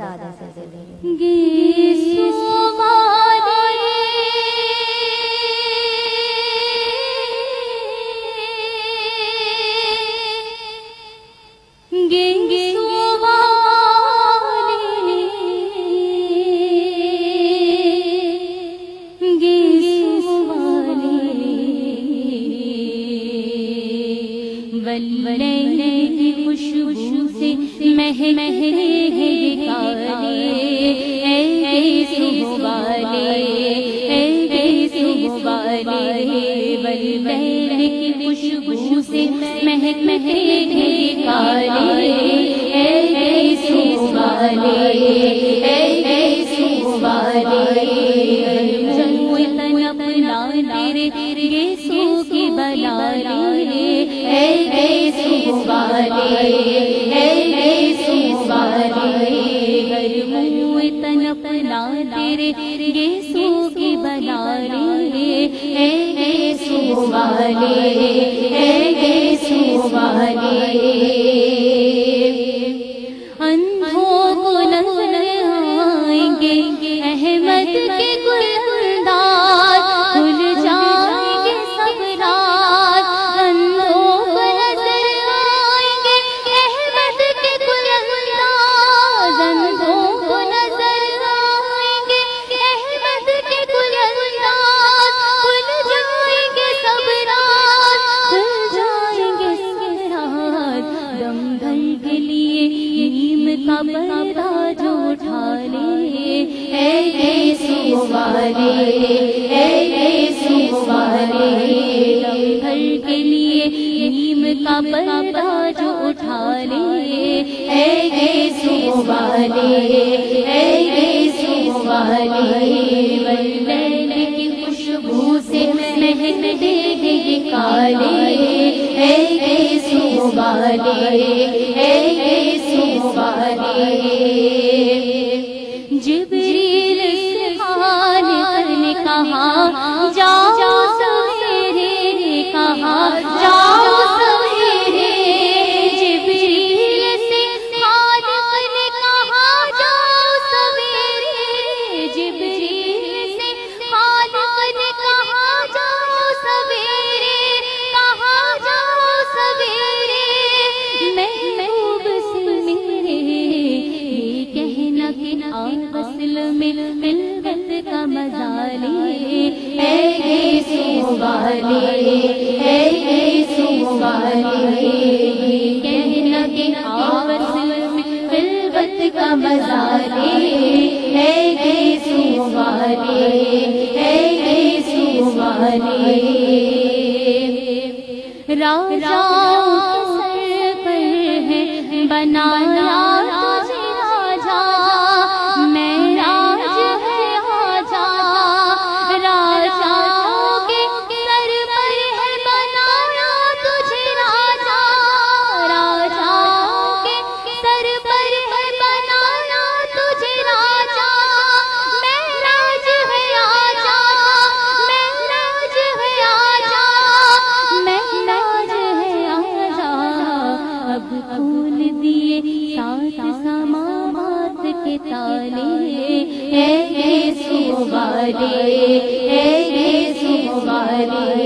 زیادہ سے زیادہ کی خوشبو سے مہ مہ کی خوشبو سے مہک مہک کالے اے سوالے اے سوالے جنو تن اپنا تیرے تیرے سو کی بلا رے اے سوالے اے تن اپنا تیرے تیرے سو کی بلا رے اے سوالے اندھوں کو نظر آئیں گے، احمد کے گلدار کا پردہ جو اٹھا لے اے اے سوالے اے اے سوالے دم گھر کے لیے نیم کا پردہ جو اٹھا لے اے اے سوالے اے اے سوالے واللیل کی خوشبو سے مہک دے گے کالے۔ اے اے سوالے اے اے مزہ اے اے سوالے اے اے سوالے کہنا کہ میں کا مزہ لے اے اے سوالے اے اے سوالے راجا سر پر ہے بنایا سوالے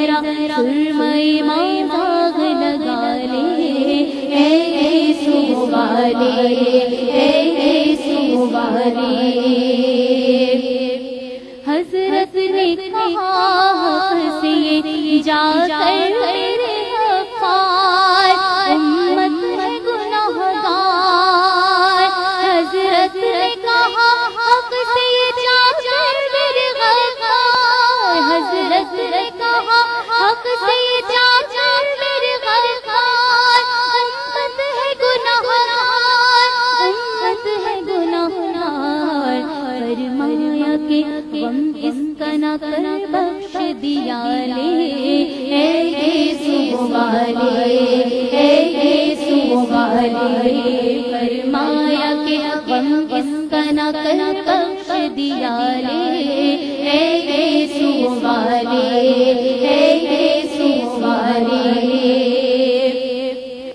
ذرا سرمئی ماغ لگا لے۔ اے اے والے، اے اے والے۔ حضرت نے کہا، حق سے جا کر اس کا نہ کر بخش دیا لے۔ اے یسوع والے، اے یسوع والے، فرمایا کہ غم اس کا نہ کر بخش دیا لے۔ اے یسوع والے، اے یسوع والے۔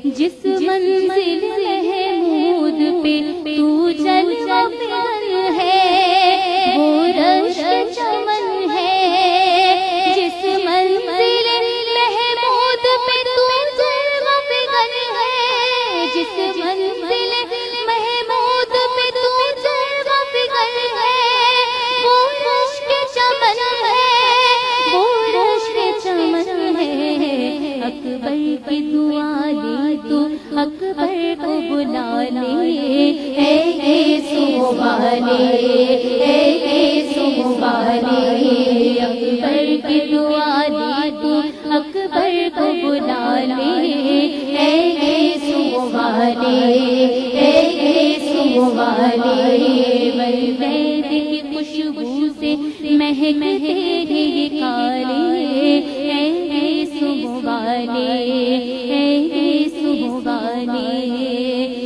جس منزل محمود پہ، تو چل فکر اکبر کی دعا لی تو اکبر کو بلا لے اے یسوع والے اے یسوع والے اکبر کی دعا لی تو اکبر کو بلا لے اے یسوع والے اے یسوع والے والد کی خوشبو سے مہکتے ہیں یہ کالے اے یسوع والے اے سو والے